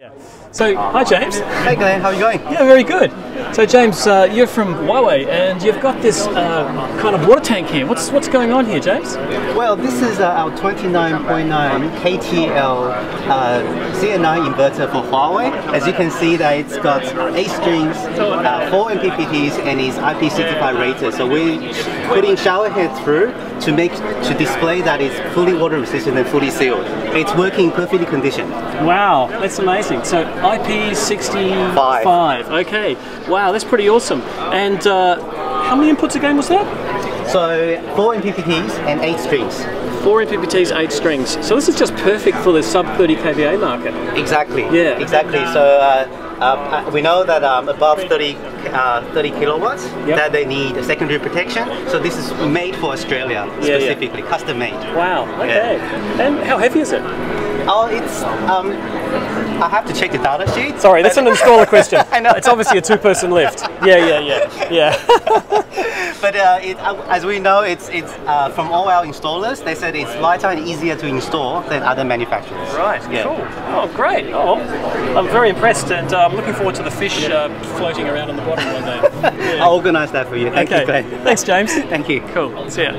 Yeah. So, hi James. Hey Glenn, how are you going? Yeah, very good. So, James, uh, you're from Huawei, and you've got this uh, kind of water tank here. What's what's going on here, James? Well, this is uh, our 29.9 KTL uh, CN9 inverter for Huawei. As you can see, that it's got eight strings, uh, four MPPTs, and is IP65 rated. So we're putting shower head through to make to display that it's fully water resistant and fully sealed. It's working perfectly conditioned. Wow, that's amazing. So, IP65. Five. Okay. Wow, that's pretty awesome. And uh, how many inputs again was that? So four MPPTs and eight strings. Four MPPTs, eight strings. So this is just perfect for the sub 30 kVA market. Exactly. Yeah. Exactly. So uh, uh, we know that um, above 30, uh, 30 kilowatts, Yep. that they need a secondary protection. So this is made for Australia Yeah, yeah. specifically, custom made. Wow. Okay. And how heavy is it? Oh, it's um, I have to check the data sheet. Sorry, that's an installer question. I know. It's obviously a two-person lift. Yeah, yeah, yeah, yeah. But uh, it, uh, as we know, it's it's uh, from all our installers. They said it's lighter and easier to install than other manufacturers. Right, Yeah. cool. Oh, great. Oh, I'm very impressed, and uh, I'm looking forward to the fish uh, floating around on the bottom one day. I'll organise that for you. Thank okay. you. Thanks, James. Thank you. Cool. See ya.